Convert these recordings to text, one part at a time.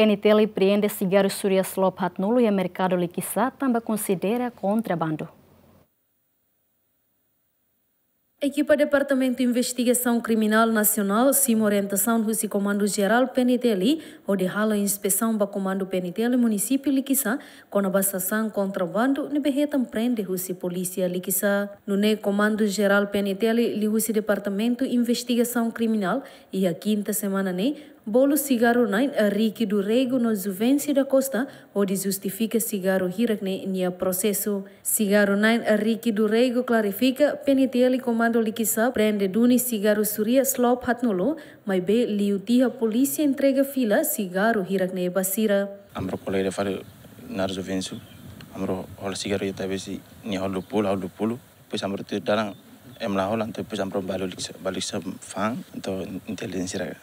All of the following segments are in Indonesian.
PNT prende cigarro Surya Slop Hatnulo e mercado Liquissa também considera contrabando. Equipa Departamento de Investigação Criminal Nacional, sim orientação do Comando Geral PNTL, onde hala inspeção para Comando PNTL município Liquissa, com a basação contrabando, ne berretam prende o Polícia Liquissa. No ne Comando Geral PNTL, o Departamento de Investigação Criminal, e a quinta semana ne, bolo cigarro nain a Ricky do Rego no Juvencio da Costa, onde justifica cigarro hirakne nia processo. Cigarro nain a Ricky do Rego clarifica, PNTL comando likisa prende duni cigarro suria slop hatnolo, mas be liutiha polícia entrega fila cigarro hirakne basira. Amro colega fare nar Juvencio, amro hol cigarro ya tabesi ni hol pulu hol pulu, pois amro tu darang em la amro balik balik sa fang atau intelijensia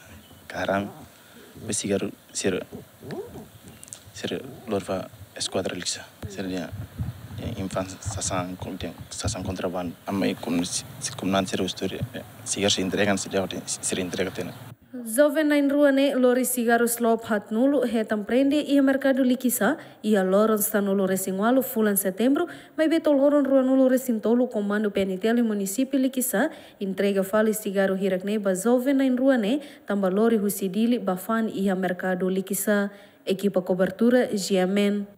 karam besigaru sira sira lorfa esquadra lixa. Sira dia infans sasan konten sasan kontraban amma ikun sirkumnan sira ustori sigar se entregan sira sira entregatena entrega tena. Jovem na ruane lori cigarro slop hat nulo hetam prende e mercado likisa e a loron está no resingualo fulan setembro, mas beto loron rua nulo resintolo comando PNTL município likisa entrega fale cigarro hirakne ba jovem na ruane tamba lori husidili bafan e a mercado likisa equipa cobertura Giamen